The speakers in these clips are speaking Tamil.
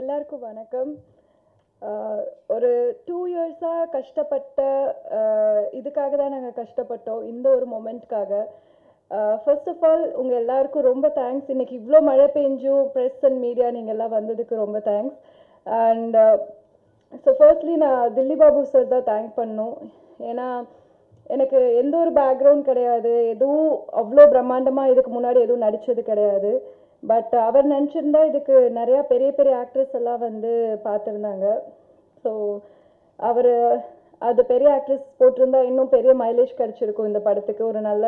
எல்லாருக்கும் வணக்கம். ஒரு டூ இயர்ஸாக கஷ்டப்பட்ட இதுக்காக தான் நாங்கள் கஷ்டப்பட்டோம் இந்த ஒரு மொமெண்ட்காக ஃபர்ஸ்ட் ஆஃப் ஆல் உங்கள் எல்லாருக்கும் ரொம்ப தேங்க்ஸ் இன்னைக்கு இவ்வளோ மழை பெஞ்சும் ப்ரெஸ் அண்ட் மீடியா நீங்கள் எல்லாம் வந்ததுக்கு ரொம்ப தேங்க்ஸ் அண்ட் ஸோ ஃபர்ஸ்ட்லி நான் தில்லி பாபு சார் தான் தேங்க் பண்ணும். ஏன்னா எனக்கு எந்த ஒரு பேக்ரவுண்ட் கிடையாது. எதுவும் அவ்வளோ பிரம்மாண்டமாக இதுக்கு முன்னாடி எதுவும் நடித்தது கிடையாது. பட் அவர் நினச்சிருந்தா இதுக்கு நிறையா பெரிய பெரிய ஆக்ட்ரஸ் எல்லாம் வந்து பார்த்துருந்தாங்க. ஸோ அவர் அது பெரிய ஆக்ட்ரஸ் போட்டிருந்தா இன்னும் பெரிய மைலேஜ் கிடச்சிருக்கும் இந்த படத்துக்கு. ஒரு நல்ல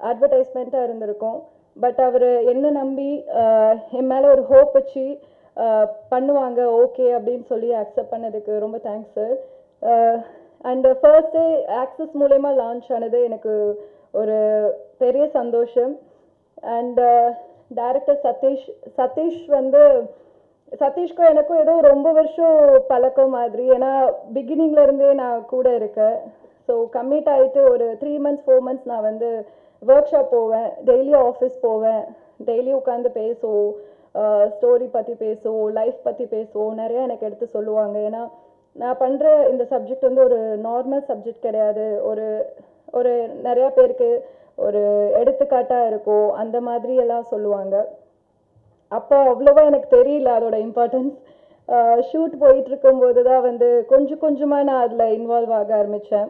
அட்வர்டைஸ்மெண்ட்டாக இருந்திருக்கும். பட் அவர் என்ன நம்பி என் மேலே ஒரு ஹோப் வச்சு பண்ணுவாங்க ஓகே அப்படின்னு சொல்லி அக்செப்ட் பண்ணதுக்கு ரொம்ப thanks sir and first day access மூலயமா லான்ச் ஆனது எனக்கு ஒரு பெரிய சந்தோஷம். அண்ட் டைரக்டர் சதீஷ் சதீஷ் வந்து சதீஷ்க்கும் எனக்கும் ஏதோ ரொம்ப வருஷம் பழக்கம் மாதிரி. ஏன்னா பிகினிங்லேருந்தே இருந்தே நான் கூட இருக்கேன். ஸோ கம்மிட் ஆகிட்டு ஒரு த்ரீ மந்த்ஸ் ஃபோர் மந்த்ஸ் நான் வந்து ஒர்க் ஷாப் போவேன். டெய்லி ஆஃபீஸ் போவேன். டெய்லி உட்காந்து பேசுவோம். ஸ்டோரி பற்றி பேசுவோம். லைஃப் பற்றி பேசுவோம். நிறையா எனக்கு எடுத்து சொல்லுவாங்க. ஏன்னா நான் பண்ணுற இந்த சப்ஜெக்ட் வந்து ஒரு நார்மல் சப்ஜெக்ட் கிடையாது. ஒரு ஒரு நிறையா பேருக்கு ஒரு எடுத்துக்காட்டாக இருக்கும் அந்த மாதிரி எல்லாம் சொல்லுவாங்க. அப்போ அவ்வளோவா எனக்கு தெரியல அதோட இம்பார்ட்டன்ஸ் ஷூட் போயிட்டுருக்கும்போது தான் வந்து கொஞ்சம் கொஞ்சமாக நான் அதில் இன்வால்வ் ஆக ஆரம்பித்தேன்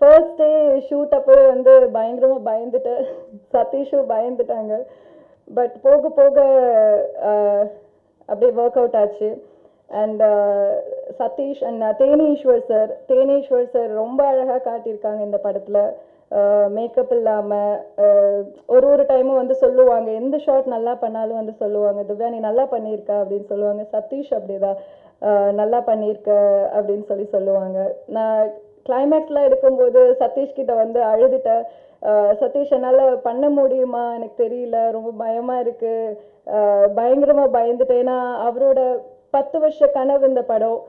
ஃபர்ஸ்ட் டே ஷூட் அப்போ வந்து பயங்கரமாக பயந்துட்டேன். சதீஷும் பயந்துட்டாங்க. பட் போக போக அப்படியே ஒர்க் அவுட் ஆச்சு. And Sathish and Theneeshwar sir Theneeshwar sir ரொம்ப அழகாக காட்டியிருக்காங்க இந்த படத்தில். மேக்கப் இல்லாமல் ஒரு ஒரு டைமும் வந்து சொல்லுவாங்க எந்த ஷார்ட் நல்லா பண்ணாலும் வந்து சொல்லுவாங்க திவ்யா நீ நல்லா பண்ணியிருக்க அப்படின்னு சொல்லுவாங்க சதீஷ் அப்படிதான் நல்லா பண்ணியிருக்க அப்படின்னு சொல்லி சொல்லுவாங்க. நான் கிளைமேக்ஸ்லாம் எடுக்கும்போது சதீஷ் கிட்ட வந்து அழுதுட்டேன். சதீஷ் என்னால் பண்ண முடியுமா? எனக்கு தெரியல ரொம்ப பயமாக இருக்குது பயங்கரமாக பயந்துட்டேன். ஏன்னா அவரோட பத்து வருஷ கனவு இந்த படம்.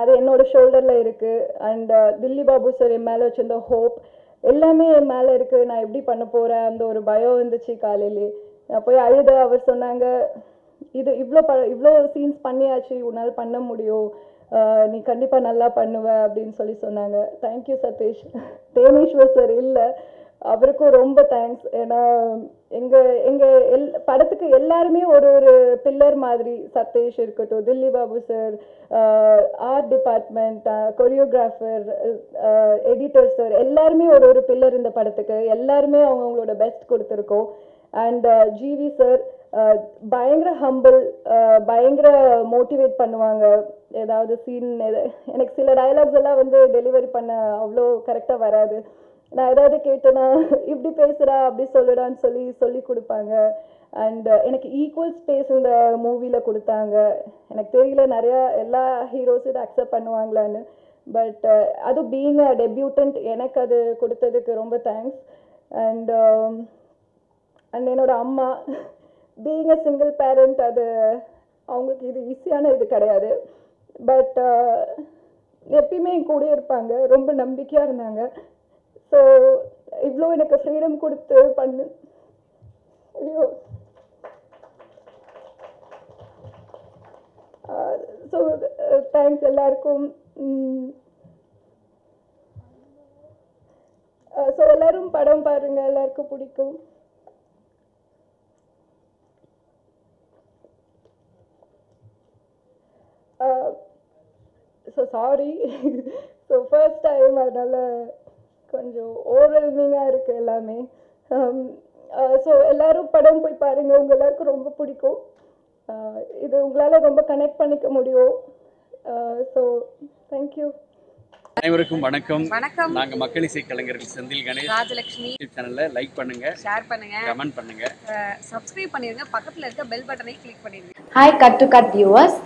அது என்னோட ஷோல்டரில் இருக்குது அண்ட் தில்லி பாபு சார் என் மேலே வச்சிருந்த ஹோப் எல்லாமே என் மேலே இருக்குது நான் எப்படி பண்ண போகிறேன் அந்த ஒரு பயம் இருந்துச்சு காலையிலே. நான் போய் அழுத. அவர் சொன்னாங்க இது இவ்வளோ ப இவ்வளோ சீன்ஸ் பண்ணியாச்சு. உன்னால் பண்ண முடியும். நீ கண்டிப்பாக நல்லா பண்ணுவ. அப்படின்னு சொல்லி சொன்னாங்க. தேங்க்யூ சதீஷ். தேனீஸ்வர் சார் இல்லை. அவருக்கும் ரொம்ப தேங்க்ஸ் ஏன்னா எங்கள் எங்கள் எல் படத்துக்கு எல்லாருமே ஒரு ஒரு பில்லர் மாதிரி சத்தேஷ் இருக்கட்டும் Dilli Babu sir art department choreographer editor sir எல்லாருமே ஒரு ஒரு பில்லர் இந்த படத்துக்கு. எல்லாருமே அவங்கவுங்களோட பெஸ்ட் கொடுத்துருக்கோம். அண்ட் ஜிவி சார் பயங்கர ஹம்பிள் பயங்கர மோட்டிவேட் பண்ணுவாங்க. ஏதாவது சீன் எனக்கு சில டயலாக்ஸ் எல்லாம் வந்து டெலிவரி பண்ண அவ்வளோ கரெக்டாக வராது. நான் ஏதாவது கேட்டேன்னா இப்படி பேசுகிறா அப்படி சொல்லுடான்னு சொல்லி சொல்லி கொடுப்பாங்க. அண்ட் uh, எனக்கு ஈக்குவல் ஸ்பேஸ் இந்த மூவியில் கொடுத்தாங்க. எனக்கு தெரியல நிறையா எல்லா ஹீரோஸும் இதை அக்செப்ட் பண்ணுவாங்களான்னு. பட் uh, அது பீங் அ டெபியூட்டன்ட் எனக்கு அது கொடுத்ததுக்கு ரொம்ப தேங்க்ஸ் அண்ட் அண்ட் என்னோட அம்மா பீயிங் அ சிங்கிள் பேரண்ட் அது அவங்களுக்கு இது ஈஸியான இது கிடையாது. பட் uh, எப்பயுமே என் கூட இருப்பாங்க ரொம்ப நம்பிக்கையாக இருந்தாங்க. ஸோ இவ்வளோ எனக்கு ஃப்ரீடம் கொடுத்து பண்ணு. ஐயோ. ஸோ தேங்க்ஸ் uh, எல்லாருக்கும். ஸோ uh, எல்லாரும் படம் பாருங்க எல்லாருக்கும் பிடிக்கும். So sorry so first time அதனால கொஞ்சம் ஓவர்வெல்மிங்காக இருக்குது எல்லாமே. Um, uh, ஸோ எல்லாரும் படம் போய் பாருங்கள் உங்கள் எல்லாருக்கும் ரொம்ப பிடிக்கும். இது உங்களால் ரொம்ப கனெக்ட் பண்ணிக்க முடியும். ஸோ தேங்க்யூ அனைவருக்கும் வணக்கம். வணக்கம். நாங்க மக்கள் இசை கலைஞர்கள் செந்தில் கணேஷ் ராஜலட்சுமி யூடியூப் சேனல்ல லைக் பண்ணுங்க. ஷேர் பண்ணுங்க. கமெண்ட் பண்ணுங்க. சப்ஸ்கிரைப் பண்ணிருங்க. பக்கத்துல இருக்க பெல் பட்டனை கிளிக் பண்ணிருங்க. Hi cut to cut viewers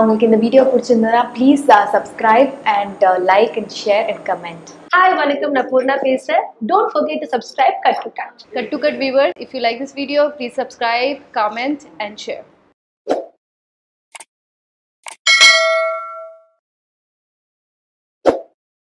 உங்களுக்கு இந்த வீடியோ பிடிச்சிருந்ததுன்னா please subscribe and like and share and comment hi வணக்கம். நான் பூர்ணா பேசுறேன். Don't forget to subscribe cut to cut. Cut to Cut viewers, if you like this video, please subscribe, comment, and share.